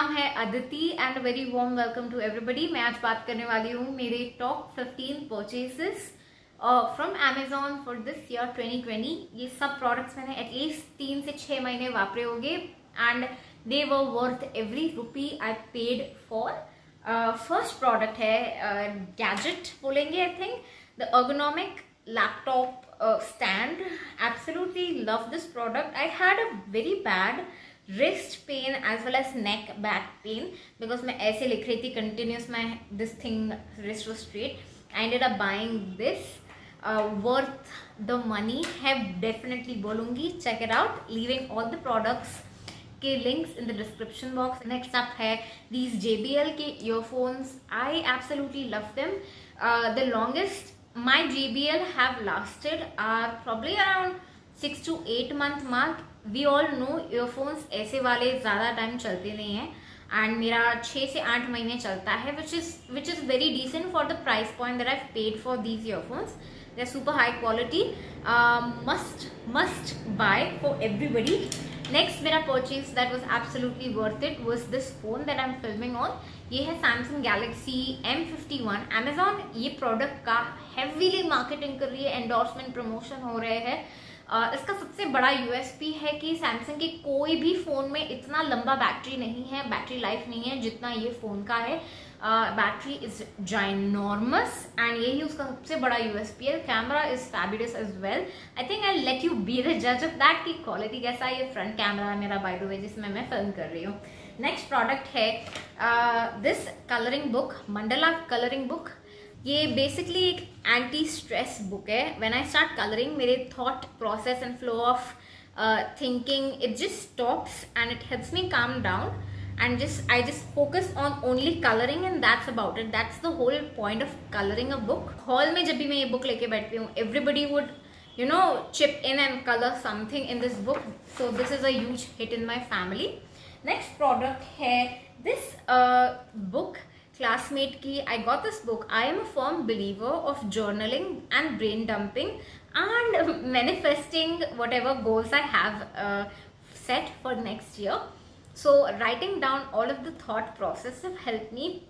नाम है Aditi and very warm welcome to everybody मैं आज बात करने वाली हूँ मेरे top 15 purchases from Amazon for this year 2020 ये सब प्रोडक्ट्स मैंने एटलीस्ट तीन से छह महीने वापरे होंगे and they were worth every rupee I paid for first product है गैजेट uh, बोलेंगे I think the laptop uh, stand. Absolutely love this product. I had a very bad wrist pain as well as neck back pain because मैं ऐसे लिख रही थी continuous my this thing wrist वो straight and dead a buying this worth the money have definitely बोलूँगी check it out leaving all the products के links in the description box next up है these J B L के earphones I absolutely love them the longest my J B L have lasted are probably around six to eight month mark we all know earphones ऐसे वाले ज़्यादा time चलते नहीं हैं and मेरा छः से आठ महीने चलता है which is which is very decent for the price point that I paid for these earphones they are super high quality must must buy for everybody next मेरा purchase that was absolutely worth it was this phone that I am filming on ये है Samsung Galaxy M fifty one Amazon ये product का heavily marketing कर रही है endorsement promotion हो रहे हैं. इसका सबसे बड़ा यूएसपी है कि सैमसंग के कोई भी फ़ोन में इतना लंबा बैटरी नहीं है बैटरी लाइफ नहीं है जितना ये फ़ोन का है। बैटरी इज़ जाइनॉर्मस एंड यही उसका सबसे बड़ा यूएसपी है। Camera is fabulous as well I think I let you be the जज ऑफ़ दैट की क्वालिटी कैसा है ये फ्रंट कैमरा है मेरा द वे जिसमें मैं फ़िल्म कर रही हूँ। नेक्स्ट प्रोडक्ट है this colouring book mandala colouring book ये बेसिकली एक एंटी स्ट्रेस बुक है. व्हेन आई स्टार्ट कलरिंग मेरे thought process and flow of thinking it just stops and it helps me calm down and just I just focus on only colouring and that's about it that's the whole point of colouring a book hall में जब भी मैं ये book लेके बैठती हूँ everybody would you know chip in and colour something in this book so this is a hit in my family next product है this book classmate की I got this book. I am a firm believer of journaling and brain dumping and manifesting whatever goals I have uh, set for next year. So writing down all of the thought process have helped me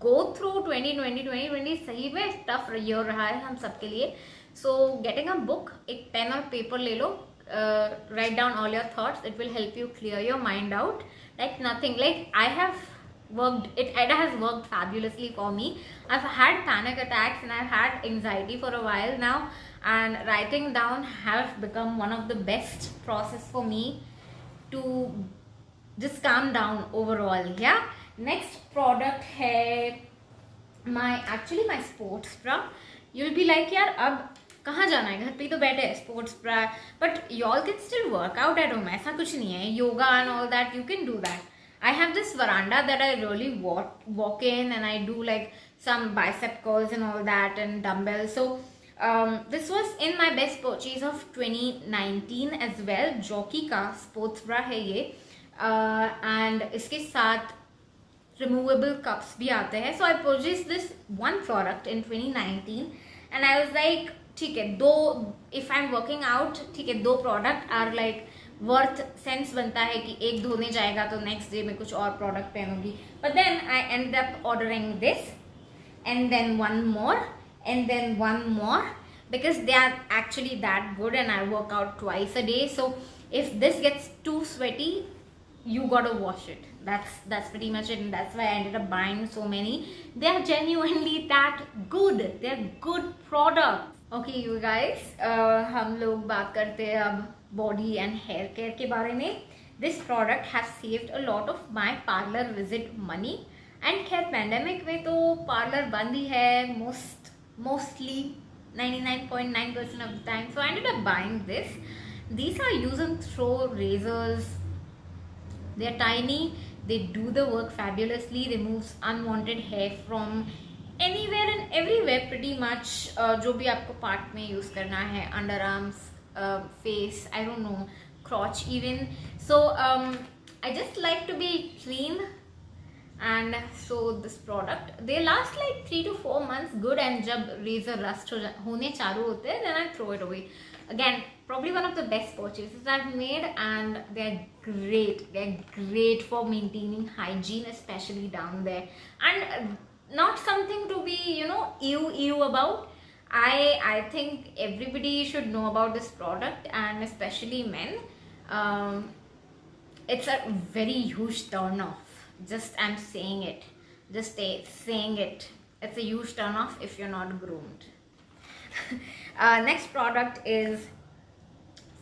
go through 2020 2020 सही में tough year रहा है हम सबके लिए so getting a book एक pen और paper ले लो uh, write down all your thoughts it will help you clear your mind out like nothing like I have worked it, it has worked fabulously for me i've had panic attacks and i've had anxiety for a while now and writing down have become one of the best process for me to just calm down overall yeah next product hai my actually my sports bra you'll be like yaar ab कहाँ जाना है घर पे तो बैठे हैं sports bra but you all can still work out at home ऐसा कुछ नहीं है yoga and all that you can do that I have this veranda that I really walk, walk in and I do like some bicep curls and all that and dumbbells. So um, this was in my best purchase of 2019 as well. Jockey का sports bra है ये uh, and इसके साथ removable cups भी आते हैं. So I purchased this one product in 2019 and I was like ठीक है दो if I'm working out ठीक है दो product are like worth sense बनता है कि एक धोने जाएगा तो नेक्स्ट डे में कुछ और product पहनूँगी। But then I and ordering this and then one more and then one more because they are actually that good and I work out twice a day so if this gets to sweaty you got a wash it that's that's very much it that's why and bind so many they are genuinely that good they are good product okay you guys हम लोग बात करते हैं अब body and hair care के बारे में this product have saved a lot of my parlour visit money and खैर पैंडेमिक में तो पार्लर बंद ही है most mostly 99.9 percent of the time so i ended up buying this these are use and throw razors they are tiny they do the work fabulously removes unwanted hair from anywhere and everywhere pretty much uh, जो भी आपको part में use करना है under arms uh, face i don't know crotch even. So um, i just like to be clean. And so this product they last like three to four months good. And jab razor rust ho hone chalu hote then I throw it away. Again probably one of the best purchases I've made. And they're great. They're great for maintaining hygiene especially down there. And not something to be you know ew ew about I I think everybody should know about this product and especially men. Um, it's a very huge turn off. Just i'm saying it. Just saying it. It's a huge turn off if you're not groomed. Uh, next product is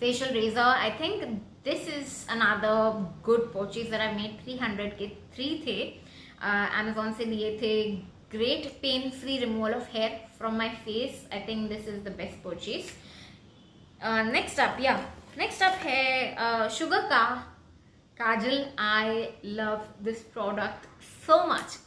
facial razor. I think this is another good purchase that i made. 300 ke 3 the uh, amazon liye the great pain free removal of hair from my face i think this is the best purchase uh, next up yeah next up hair uh, sugar ka Kajal, I love this product so much.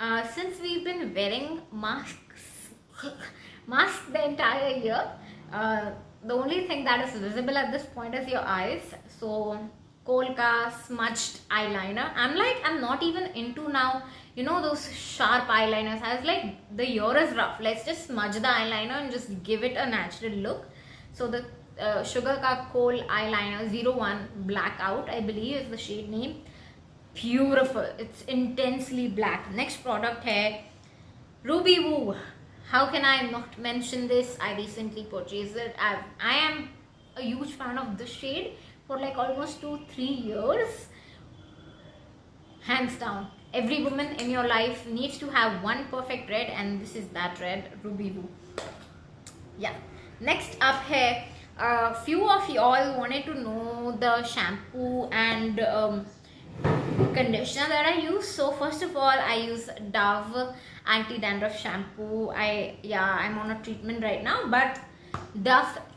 Uh, since we've been wearing masks, masks the entire year, uh, the only thing that is visible at this point is your eyes. So, Kolka smudged eyeliner. I'm like, I'm not even into now, you know, those sharp eyeliners. I was like, the year is rough. Let's just smudge the eyeliner and just give it a natural look. So, the uh, Sugar Ka Kohl eyeliner 01 blackout I believe is the shade name beautiful it's intensely black next product hai Ruby Woo how can I not mention this I recently purchased it I've, I am a huge fan of this shade for like almost two three years hands down every woman in your life needs to have one perfect red and this is that red Ruby Woo yeah next up here a few of y'all wanted to know the shampoo and um, conditioner that I use. So first of all, I use Dove anti-dandruff shampoo. I yeah, I'm on a treatment right now, but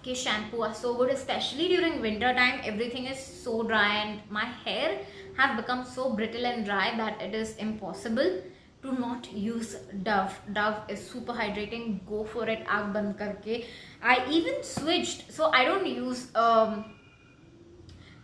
Ke shampoo are so good, especially during winter time. Everything is so dry and my hair have become so brittle and dry that it is impossible to not use Dove. Dove is super hydrating. Go for it. Aag band karke. I even switched. So I don't use um,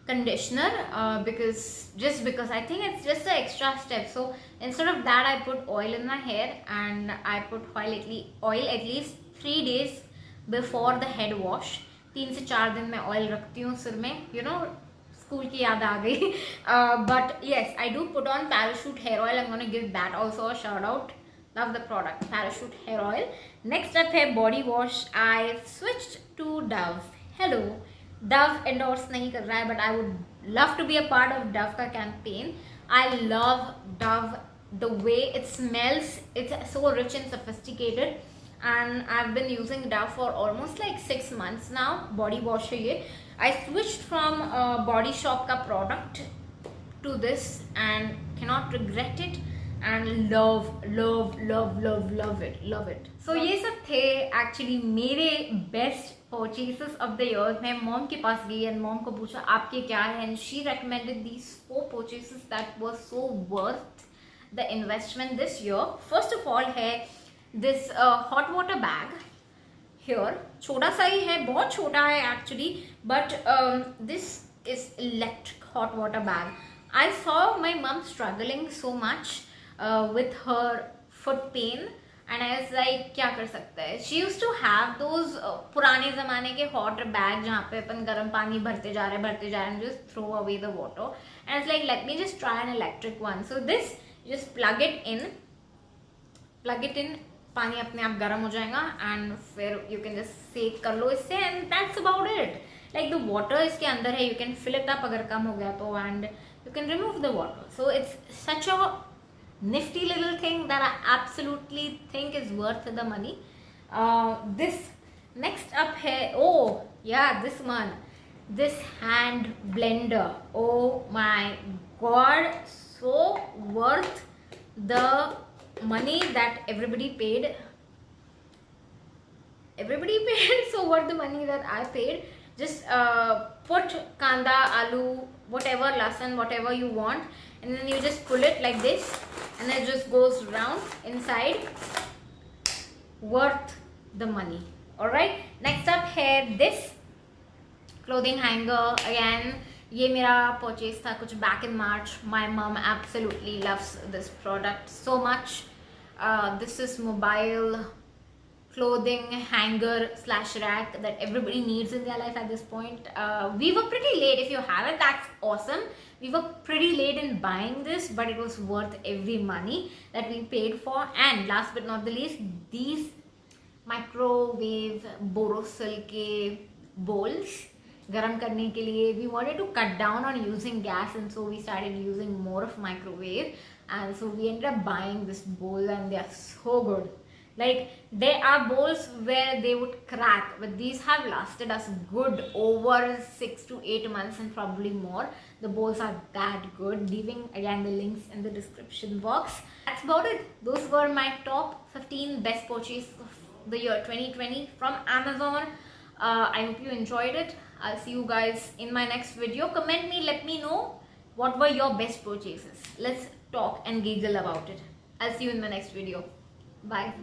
conditioner uh, because just because I think it's just an extra step. So instead of that, I put oil in my hair and I put oil at oil at least three days before the head wash तीन से चार दिन मैं oil रखती हूँ सिर में you know school की याद आ गई। But yes I do put on Parachute hair oil am give that also shout out love the product Parachute hair oil next up है body wash I switch to Dove hello Dove endorse नहीं कर रहा है but I would love to be a part of Dove का campaign I love Dove the way it smells it's so rich and sophisticated and I've been using Dove for almost like six months now body wash है ये I switched from uh, Body Shop का product to this and cannot regret it and love love love love love it love it so ये सब थे actually मेरे best purchases of the year मैं mom के पास गई and mom को पूछा आपके क्या है and she recommended these four purchases that were so worth the investment this year first of all है this hot water bag here छोटा सा ही है, बहुत छोटा है actually but this is electric hot water bag I saw my mum struggling so much with her foot pain and as like क्या कर सकता है? She use to have those पुराने ज़माने के हॉट बैग जहाँ पे अपन गर्म पानी भरते जा रहे भरते जा रहे हैं just throw away the water and is like let me just try an electric one so this just plug it in plug it in पानी अपने आप गर्म हो जाएगा एंड फिर यू कैन जस्ट सेक कर लो इससे and that's about it like the water इसके अंदर है you can fill it up अगर कम हो गया तो and you can remove the water so it's such a nifty little thing that I absolutely think is worth the money this next up है ओ yeah this man this hand blender oh my god so worth the money that everybody paid. Everybody paid, so worth the money that I paid. Just uh, put kanda, aloo, whatever, lasan, whatever you want and then you just pull it like this and it just goes round inside. Worth the money. All right next up here this. Clothing hanger again ये मेरा purchase था कुछ back in March my मम absolutely loves this product so much this is mobile clothing hanger slash rack that everybody needs in their life at this point uh, we were pretty late if you have it that's awesome we were pretty late in buying this but it was worth every money that we paid for and last but not the least these microwave borosil ke bowls garam karne ke liye we wanted to cut down on using gas and so we started using more of microwave and so we ended up buying this bowl and they are so good. Like there are bowls where they would crack but these have lasted us good over six to eight months and probably more. The bowls are that good. Leaving again the links in the description box. That's about it. Those were my top 15 best purchases of the year 2020 from amazon. Uh, i hope you enjoyed it i'll see you guys in my next video. Comment me let me know what were your best purchases. Let's talk and giggle about it. I'll see you in my next video. Bye.